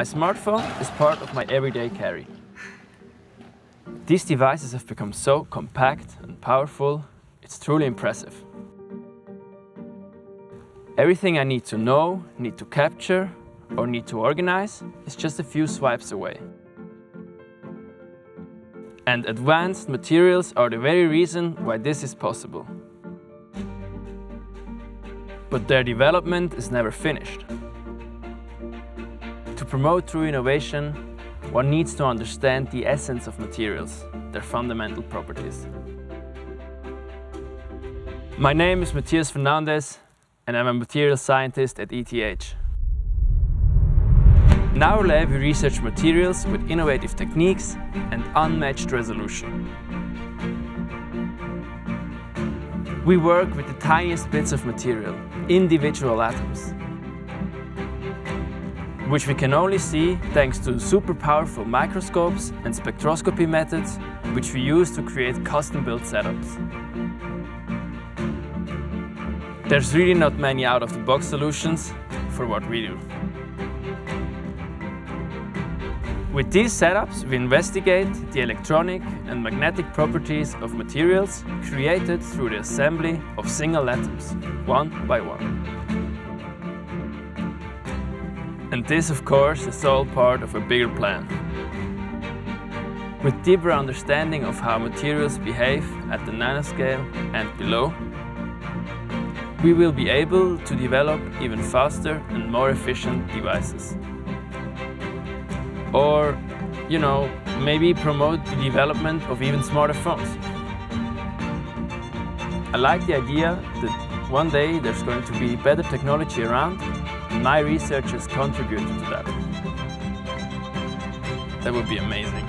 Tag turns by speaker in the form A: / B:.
A: My smartphone is part of my everyday carry. These devices have become so compact and powerful, it's truly impressive. Everything I need to know, need to capture, or need to organize is just a few swipes away. And advanced materials are the very reason why this is possible. But their development is never finished. To promote true innovation, one needs to understand the essence of materials, their fundamental properties. My name is Matthias Fernandez and I'm a material scientist at ETH. In our lab we research materials with innovative techniques and unmatched resolution. We work with the tiniest bits of material, individual atoms, which we can only see thanks to super powerful microscopes and spectroscopy methods which we use to create custom-built setups. There's really not many out-of-the-box solutions for what we do. With these setups, we investigate the electronic and magnetic properties of materials created through the assembly of single atoms, one by one. And this, of course, is all part of a bigger plan. With deeper understanding of how materials behave at the nanoscale and below, we will be able to develop even faster and more efficient devices. Or, you know, maybe promote the development of even smarter phones. I like the idea that one day there's going to be better technology around my research has contributed to that. That would be amazing.